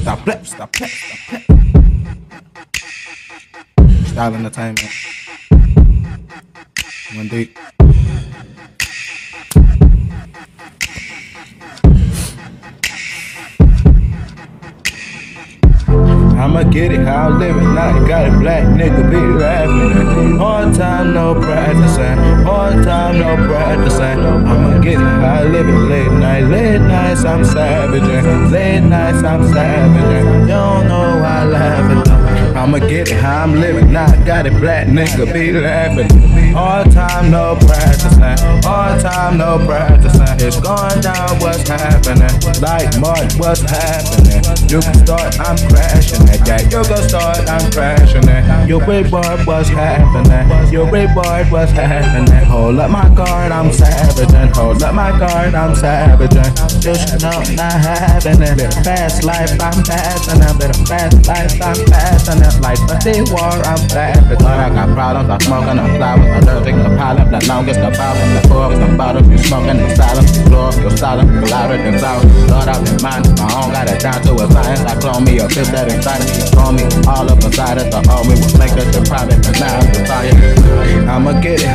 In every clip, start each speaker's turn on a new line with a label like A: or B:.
A: stop, flip, stop, flip, stop, flip. Style entertainment. One deep. I'ma get it how I live it. Now you got it, black nigga be rapping. I live it. Late night, late nights, I'm savaging. Late nights, I'm savaging. I'ma get it how I'm living. Now I got it, black nigga be laughing. Hard time, no practicing. Hard time, no practicing. It's going down, what's happening? Like March, what's happening? You can start, I'm crashing it. Yeah, you can start, I'm crashing it. You reboard, what's happening? You reboard, what's happening? Hold up my guard, I'm savaging. Hold up my guard, I'm savaging. Should know not happening. Fast life, I'm passing. A of fast life, I'm passing like but they war, I'm bad. But I got problems, I'm smoking, I'm flowers, allergic to pollen, the longest, the problem, the four, the bottles, you smoking in silence, the floor, you're silent, you louder than sound. Thought I've been mine, my own got it down to a science. I clone me, a fifth that inside it, clone me, all up inside it, the me will make us the private, but now I'm retired. I'ma get it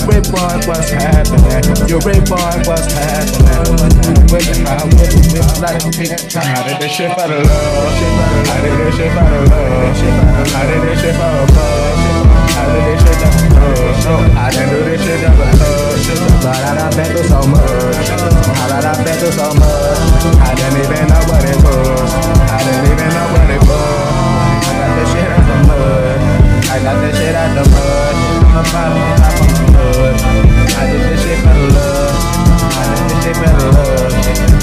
A: You report what's happening, you report what's happening. With it, I with it, with like a pink. I did this shit for the love. I did this shit for the love. I did this shit for the love. I did this shit just for love. I didn't do this shit just for love. But I done been through so much. I done been through so much. Better love.